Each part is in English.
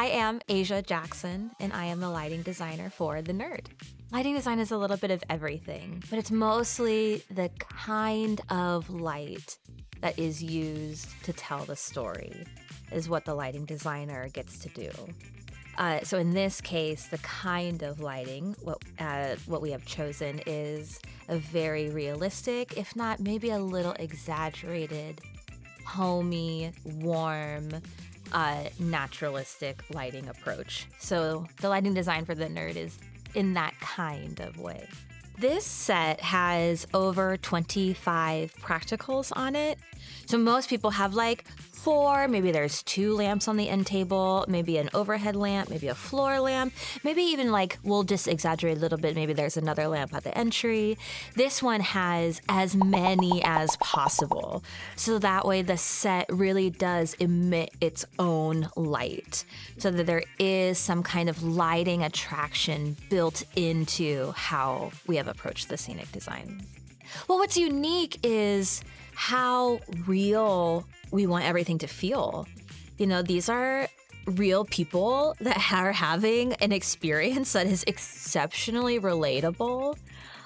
I am Aja Jackson, and I am the lighting designer for The Nerd. Lighting design is a little bit of everything, but it's mostly the kind of light that is used to tell the story, is what the lighting designer gets to do. Uh, so in this case, the kind of lighting, what uh, what we have chosen is a very realistic, if not maybe a little exaggerated, homey, warm, uh, naturalistic lighting approach. So the lighting design for the nerd is in that kind of way. This set has over 25 practicals on it. So most people have like four, maybe there's two lamps on the end table, maybe an overhead lamp, maybe a floor lamp, maybe even like we'll just exaggerate a little bit, maybe there's another lamp at the entry. This one has as many as possible. So that way the set really does emit its own light so that there is some kind of lighting attraction built into how we have approached the scenic design. Well, what's unique is how real we want everything to feel. You know, these are real people that are having an experience that is exceptionally relatable.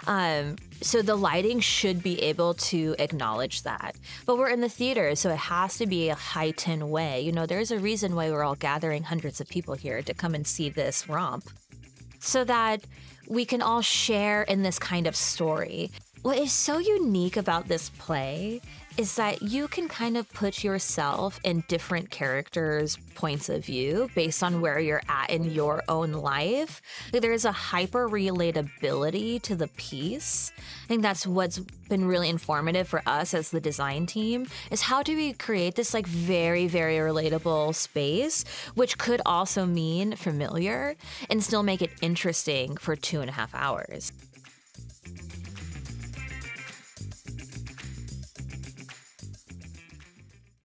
Um, so the lighting should be able to acknowledge that. But we're in the theater, so it has to be a heightened way. You know, there's a reason why we're all gathering hundreds of people here to come and see this romp. So that we can all share in this kind of story. What is so unique about this play is that you can kind of put yourself in different characters' points of view based on where you're at in your own life. There's a hyper relatability to the piece. I think that's what's been really informative for us as the design team is how do we create this like very, very relatable space, which could also mean familiar and still make it interesting for two and a half hours.